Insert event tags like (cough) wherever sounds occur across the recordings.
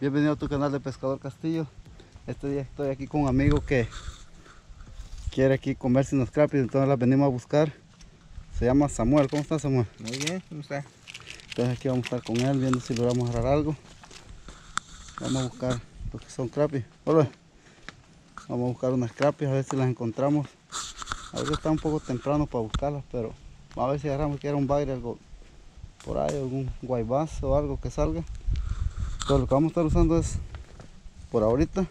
Bienvenido a tu canal de Pescador Castillo. Este día estoy aquí con un amigo que quiere aquí comerse unos crappies, entonces las venimos a buscar. Se llama Samuel. ¿Cómo está Samuel? Muy bien, ¿cómo está? Entonces aquí vamos a estar con él viendo si logramos agarrar algo. Vamos a buscar lo que son crappies. Hola. Vamos a buscar unas crappies a ver si las encontramos. Ahorita está un poco temprano para buscarlas, pero a ver si agarramos que era un bagre algo por ahí, algún guaybás o algo que salga. Entonces lo que vamos a estar usando es, por ahorita,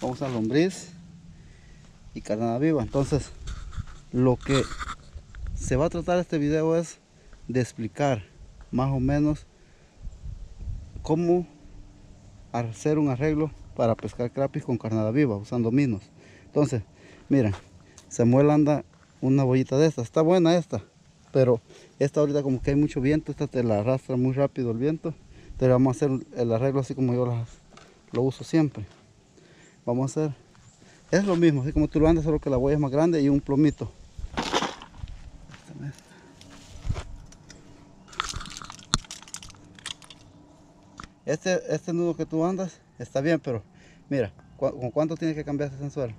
vamos a lombriz y carnada viva. Entonces, lo que se va a tratar este video es de explicar más o menos cómo hacer un arreglo para pescar crapis con carnada viva usando minos. Entonces, miren, Samuel anda una bollita de esta. Está buena esta, pero esta ahorita como que hay mucho viento, esta te la arrastra muy rápido el viento. Entonces vamos a hacer el arreglo así como yo las, lo uso siempre. Vamos a hacer, es lo mismo, así como tú lo andas, solo que la boya es más grande y un plomito. Este, este nudo que tú andas está bien, pero mira, ¿con cuánto tienes que cambiar este anzuelo?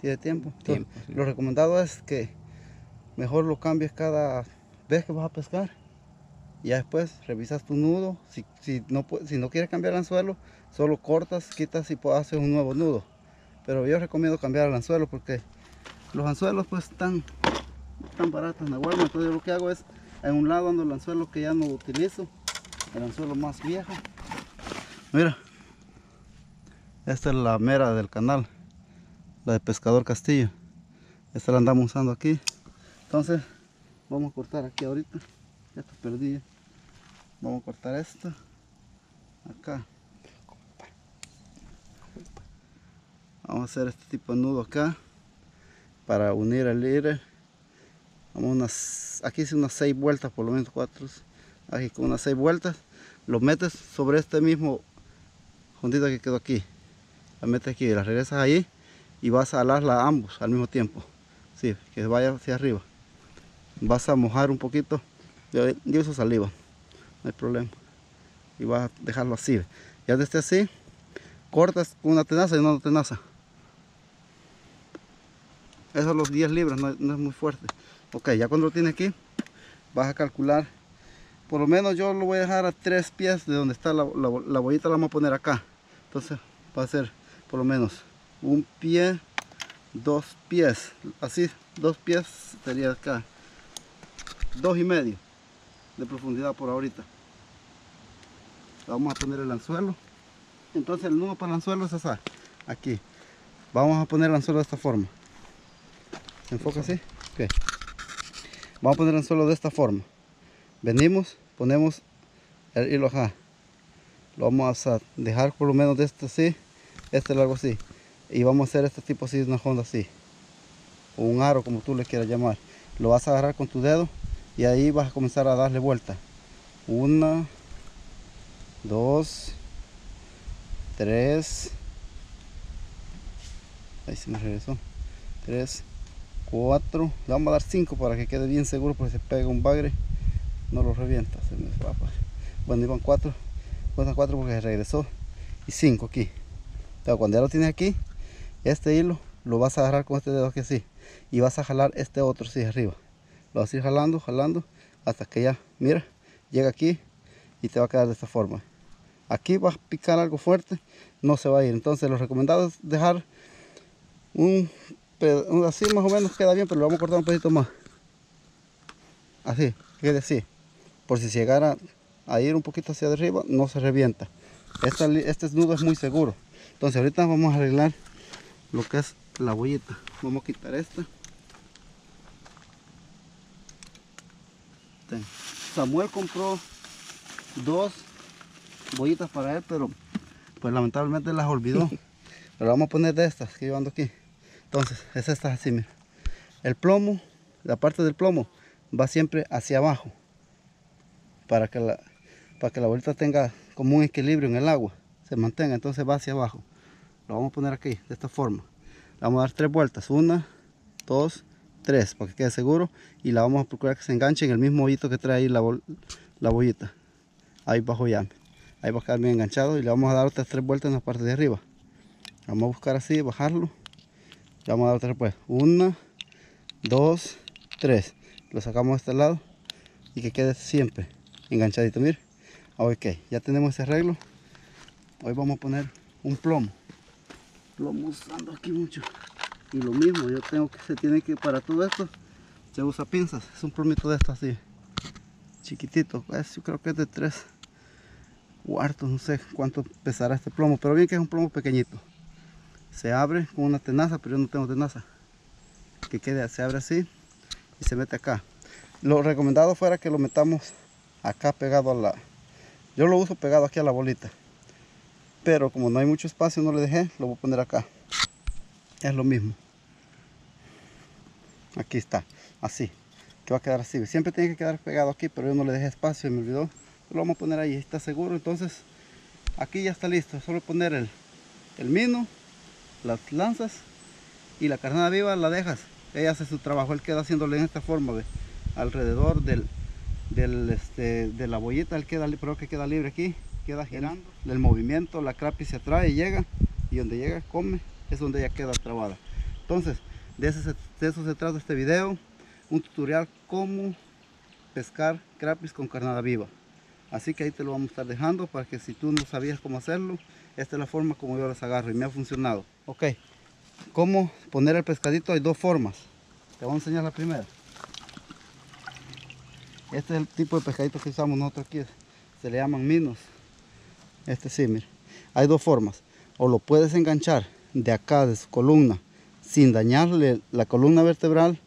¿Tiene tiempo? Tiempo, sí. Lo recomendado es que mejor lo cambies cada vez que vas a pescar. Ya después revisas tu nudo. Si, si, no, si no quieres cambiar el anzuelo, solo cortas, quitas y hacer un nuevo nudo. Pero yo recomiendo cambiar el anzuelo porque los anzuelos pues están, están baratos en la Walmart. Entonces yo lo que hago es, en un lado ando el anzuelo que ya no utilizo, el anzuelo más viejo. Mira, esta es la mera del canal, la de Pescador Castillo. Esta la andamos usando aquí. Entonces, vamos a cortar aquí ahorita. Ya está perdida. Vamos a cortar esta. Acá. Vamos a hacer este tipo de nudo acá. Para unir el líder. Vamos unas, aquí hice unas 6 vueltas, por lo menos 4. Aquí con unas 6 vueltas. Lo metes sobre este mismo juntita que quedó aquí. La metes aquí, la regresas ahí y vas a alarla ambos al mismo tiempo. Sí, que vaya hacia arriba. Vas a mojar un poquito. Yo, yo uso saliva, no hay problema. Y vas a dejarlo así. Ya desde así, cortas una tenaza y una tenaza. Eso es los 10 libras, no, es muy fuerte. Ok, ya cuando lo tienes aquí, vas a calcular. Por lo menos yo lo voy a dejar a 3 pies de donde está la, la, la bollita, la vamos a poner acá. Entonces va a ser por lo menos un pie, dos pies, así, dos pies sería acá, dos y medio de profundidad por ahorita. Vamos a poner el anzuelo. Entonces el nudo para el anzuelo es esa, aquí. Vamos a poner el anzuelo de esta forma. ¿Se enfoca así? Ok. Vamos a poner el anzuelo de esta forma. Venimos, ponemos el hilo acá. Lo vamos a dejar por lo menos de este así, este largo así. Y vamos a hacer este tipo así, una honda así. O un aro, como tú le quieras llamar. Lo vas a agarrar con tu dedo y ahí vas a comenzar a darle vuelta. Una, dos, tres. Ahí se me regresó. Tres, cuatro. Le vamos a dar cinco para que quede bien seguro porque se pega un bagre. No lo revienta. Se me va Bueno, iban cuatro. Cuentan cuatro porque se regresó. Y cinco aquí. Entonces, cuando ya lo tienes aquí, este hilo lo vas a agarrar con este dedo aquí así. Y vas a jalar este otro así arriba. Lo vas a ir jalando, jalando, hasta que ya, mira, llega aquí y te va a quedar de esta forma. Aquí vas a picar algo fuerte, no se va a ir. Entonces lo recomendado es dejar un, un- así más o menos queda bien, pero lo vamos a cortar un poquito más. Así, quede así. Por si llegara a ir un poquito hacia arriba, no se revienta. Esta este nudo es muy seguro. Entonces ahorita vamos a arreglar lo que es la bollita. Vamos a quitar esta. Samuel compró dos bollitas para él, pero pues lamentablemente las olvidó. (laughs) pero vamos a poner de estas que yo ando aquí. Entonces, es esta así, mira. El plomo, la parte del plomo va siempre hacia abajo para que la para que la bolita tenga como un equilibrio en el agua, se mantenga, entonces va hacia abajo. Lo vamos a poner aquí, de esta forma. Le vamos a dar tres vueltas, una, dos, tres, para que quede seguro. Y la vamos a procurar que se enganche en el mismo hoyito que trae ahí la, bol- la bollita, ahí bajo llame. Ahí va a quedar bien enganchado y le vamos a dar otras tres vueltas en la parte de arriba. Vamos a buscar así bajarlo. Y vamos a dar otra pues. Una dos tres. Lo sacamos de este lado y que quede siempre enganchadito. Mire. Ok ya tenemos ese arreglo. Hoy vamos a poner un plomo. Plomo usando aquí mucho. Y lo mismo yo tengo que se tiene que para todo esto se usa pinzas. Es un plomito de esto así chiquitito. Pues yo creo que es de 3 cuartos no sé cuánto pesará este plomo pero bien que es un plomo pequeñito. Se abre con una tenaza pero yo no tengo tenaza. Que quede se abre así y se mete acá. Lo recomendado fuera que lo metamos acá pegado a la yo lo uso pegado aquí a la bolita pero como no hay mucho espacio no le dejé lo voy a poner acá. Es lo mismo. Aquí está así que va a quedar así. Siempre tiene que quedar pegado aquí pero yo no le dejé espacio y me olvidó lo vamos a poner ahí está seguro. Entonces aquí ya está listo solo poner el, el mino las lanzas y la carnada viva la dejas. Ella hace su trabajo él queda haciéndole en esta forma ¿ve? alrededor del, del este, de la bollita él queda pero que queda libre aquí queda girando. El movimiento la crappie se atrae y llega y donde llega come es donde ella queda trabada. Entonces de, ese, de eso se trata este video un tutorial cómo pescar crappies con carnada viva así que ahí te lo vamos a estar dejando para que si tú no sabías cómo hacerlo esta es la forma como yo las agarro y me ha funcionado. Ok. Cómo poner el pescadito hay dos formas. Te voy a enseñar la primera. Este es el tipo de pescadito que usamos nosotros aquí. Se le llaman minos. Este sí mire hay dos formas. O lo puedes enganchar de acá de su columna sin dañarle la columna vertebral.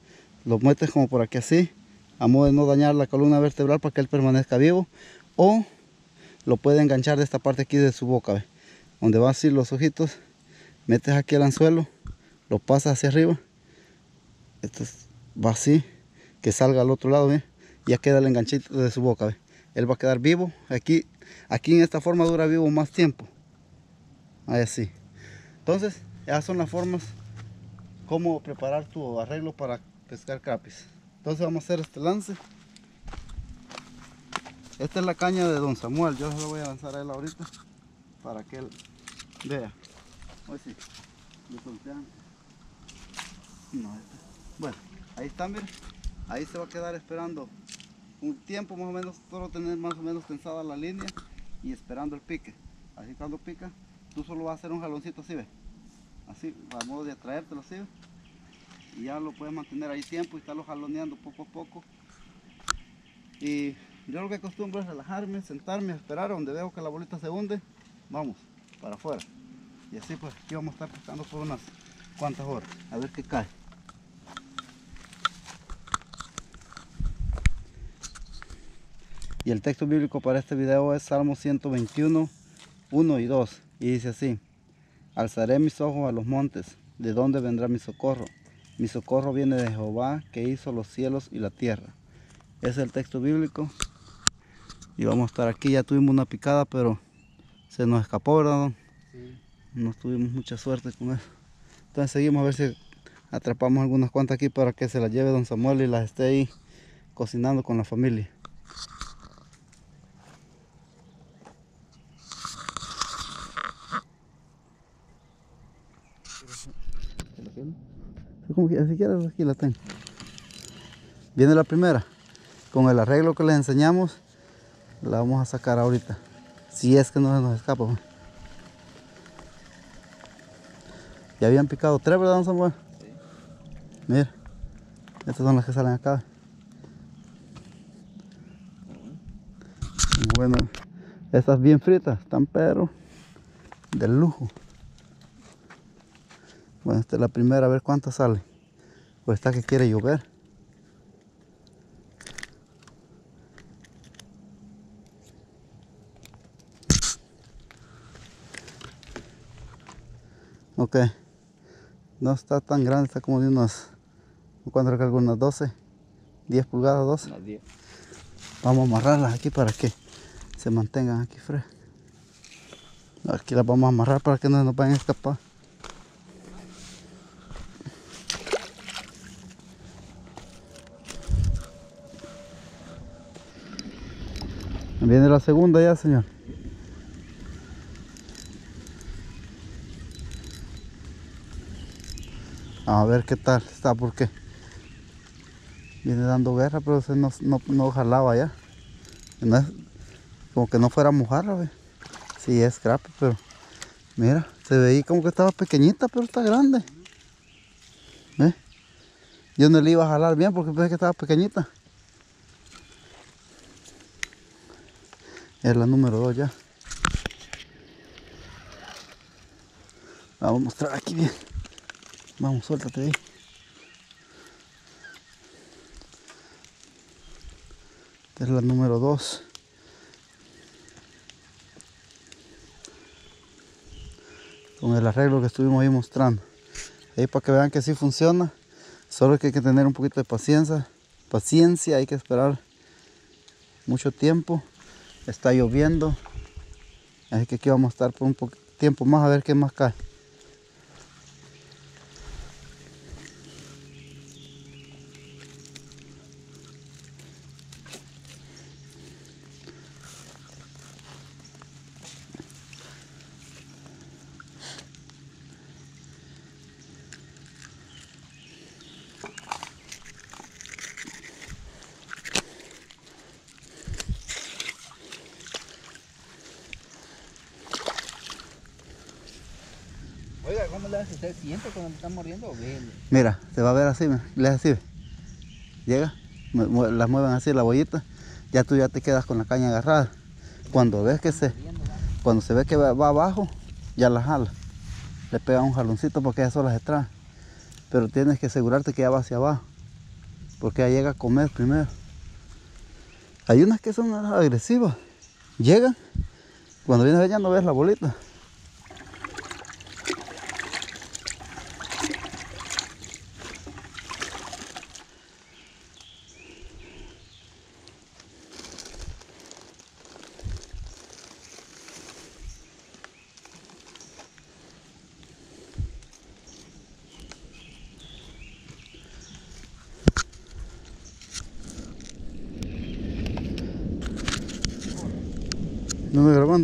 Lo metes como por aquí así. A modo de no dañar la columna vertebral para que él permanezca vivo o lo puede enganchar de esta parte aquí de su boca donde van así los ojitos metes aquí el anzuelo lo pasas hacia arriba. Esto va así que salga al otro lado ya queda el enganchito de su boca él va a quedar vivo aquí aquí en esta forma dura vivo más tiempo. Ahí así. Entonces esas son las formas cómo preparar tu arreglo para pescar crapis entonces vamos a hacer este lance esta es la caña de don Samuel. Yo se lo voy a lanzar a él ahorita para que él vea. Hoy sí, no, este. bueno ahí está miren ahí se va a quedar esperando un tiempo más o menos solo tener más o menos tensada la línea y esperando el pique. Así cuando pica tú solo vas a hacer un jaloncito así ve. Así a modo de atraértelo así ¿ve? y ya lo puedes mantener ahí tiempo y estarlo jaloneando poco a poco. Y yo lo que acostumbro es relajarme, sentarme, esperar donde veo que la bolita se hunde. Vamos, para afuera. Y así pues aquí vamos a estar pescando por unas cuantas horas. A ver qué cae. Y el texto bíblico para este video es Salmo 121 1 y 2 y dice así alzaré mis ojos a los montes. De dónde vendrá mi socorro mi socorro viene de Jehová que hizo los cielos y la tierra. Es el texto bíblico y vamos a estar aquí. Ya tuvimos una picada pero se nos escapó verdad sí. no tuvimos mucha suerte con eso. Entonces seguimos a ver si atrapamos algunas cuantas aquí para que se las lleve don Samuel y las esté ahí cocinando con la familia. Como que si quieres aquí la tengo. Viene la primera con el arreglo que les enseñamos la vamos a sacar ahorita si es que no se nos escapa ya habían picado tres verdad don Samuel sí. mira estas son las que salen acá bueno estas bien fritas están pero de lujo bueno, esta es la primera, a ver cuántas sale. Pues está que quiere llover. Ok. No está tan grande, está como de unos, encuentro que algunas 12, 10 pulgadas, 12. 10. Vamos a amarrarlas aquí para que se mantengan aquí frescas. Aquí las vamos a amarrar para que no nos vayan a escapar. Viene la segunda ya, señor. A ver qué tal está, porque viene dando guerra, pero se no, no, no jalaba ya. No es, como que no fuera a mojarla. Sí, es scrap, pero mira, se veía como que estaba pequeñita, pero está grande. ¿Ve? Yo no le iba a jalar bien porque pensé que estaba pequeñita. Es la número 2 ya. Vamos a mostrar aquí bien. Vamos, suéltate ahí. Esta es la número 2. Con el arreglo que estuvimos ahí mostrando. Ahí para que vean que sí funciona. Solo que hay que tener un poquito de paciencia. Paciencia, hay que esperar mucho tiempo. Está lloviendo. Así que aquí vamos a estar por un tiempo más a ver qué más cae. Mira, se va a ver así, le así. Llega, las mueven así la bollita, ya tú ya te quedas con la caña agarrada. Cuando ves que se, cuando se ve que va, abajo, ya la jala. Le pega un jaloncito porque ya sola se trae. Pero tienes que asegurarte que ya va hacia abajo. Porque ya llega a comer primero. Hay unas que son agresivas. Llegan, cuando vienes ya no ves la bolita.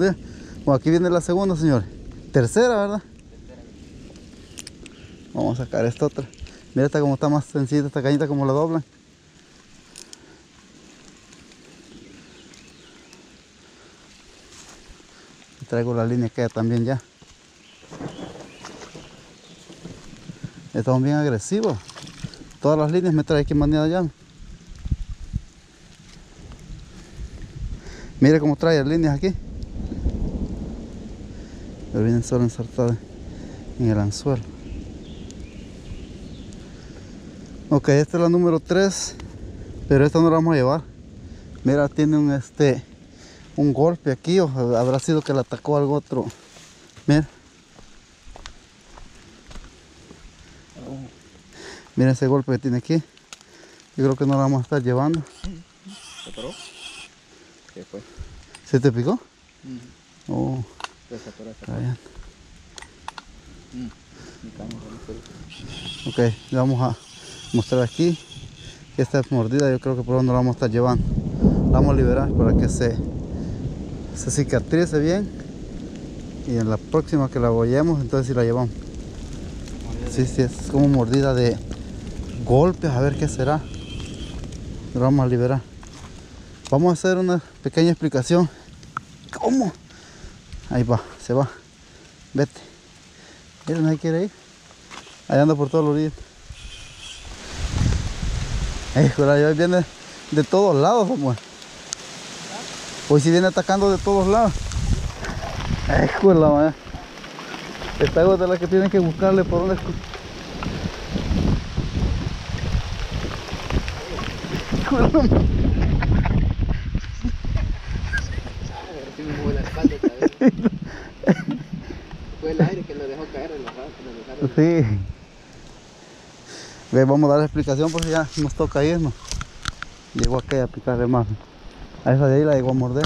Bueno, aquí viene la segunda, señores. Tercera, ¿verdad? Vamos a sacar esta otra. Mira esta como está más sencilla, esta cañita como la doblan. traigo la línea que también ya. Estamos bien agresivos. Todas las líneas me trae aquí manera ya. Mire cómo trae las líneas aquí. Pero vienen solo ensartadas en el anzuelo. Ok, esta es la número 3. Pero esta no la vamos a llevar. Mira, tiene un este un golpe aquí o habrá sido que le atacó algo otro. Mira. Mira ese golpe que tiene aquí. Yo creo que no la vamos a estar llevando. ¿Se paró? ¿Qué fue? ¿Se te picó? Oh, Mm. Ok, le vamos a mostrar aquí que esta es mordida. Yo creo que por no la vamos a estar llevando. La vamos a liberar para que se, se cicatrice bien. Y en la próxima que la abollemos, entonces sí la llevamos. Sí, sí, es como mordida de golpes, a ver qué será. Lo vamos a liberar. Vamos a hacer una pequeña explicación. ¿Cómo? Ahí va, se va. Vete. Miren, ahí quiere ir. Ahí anda por todos los días. Híjole, hoy viene de todos lados, vamos. Hoy sí viene atacando de todos lados. Híjole, madre. Esta es de la que tienen que buscarle por escu- (laughs) Híjole, madre. Sí me mueve la espalda otra vez. Fue el aire que lo dejó caer en la rata, lo dejaron. Sí. Ve, vamos a dar la explicación porque ya nos toca irnos. Llegó aquella a picarle más. A esa de ahí la llegó a morder.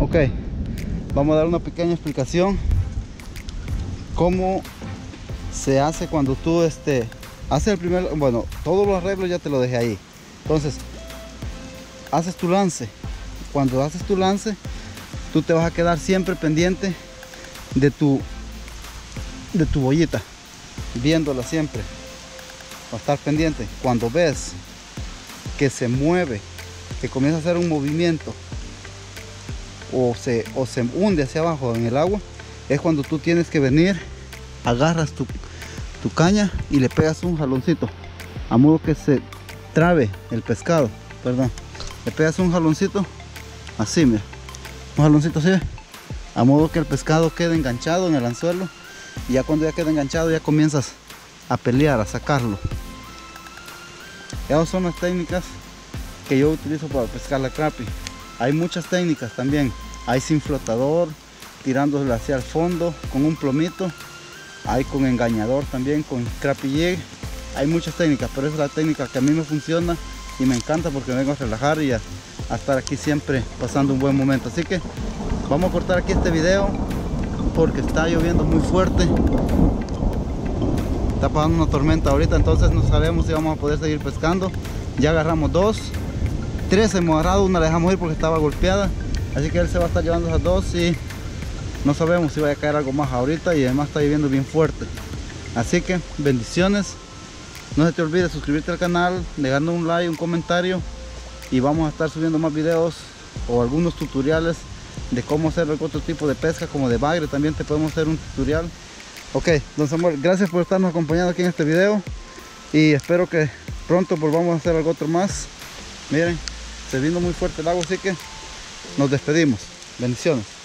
Ok, vamos a dar una pequeña explicación cómo se hace cuando tú este haces el primer bueno todos los arreglos ya te lo dejé ahí entonces haces tu lance. Cuando haces tu lance, tú te vas a quedar siempre pendiente de tu de tu bollita, viéndola siempre. Va a estar pendiente. Cuando ves que se mueve, que comienza a hacer un movimiento o se, o se hunde hacia abajo en el agua, es cuando tú tienes que venir, agarras tu, caña y le pegas un jaloncito, a modo que se trabe el pescado, perdón. Le pegas un jaloncito, así, mira, un jaloncito así, a modo que el pescado quede enganchado en el anzuelo y ya cuando ya queda enganchado ya comienzas a pelear, a sacarlo. Esas son las técnicas que yo utilizo para pescar la crappie. Hay muchas técnicas también. Hay sin flotador, tirándole hacia el fondo con un plomito. Hay con engañador también, con crappie jig. Hay muchas técnicas, pero esa es la técnica que a mí me funciona y me encanta porque vengo a relajar y a, a estar aquí siempre pasando un buen momento. Así que vamos a cortar aquí este video porque está lloviendo muy fuerte está pasando una tormenta ahorita entonces no sabemos si vamos a poder seguir pescando ya agarramos dos tres hemos agarrado una la dejamos ir porque estaba golpeada así que él se va a estar llevando esas dos y no sabemos si va a caer algo más ahorita y además está lloviendo bien fuerte. Así que bendiciones. No se te olvide suscribirte al canal dejarnos un like un comentario y vamos a estar subiendo más videos o algunos tutoriales de cómo hacer otro tipo de pesca como de bagre también te podemos hacer un tutorial. Ok don Samuel gracias por estarnos acompañando aquí en este video y espero que pronto volvamos a hacer algo otro más. Miren se vino muy fuerte el agua así que nos despedimos. Bendiciones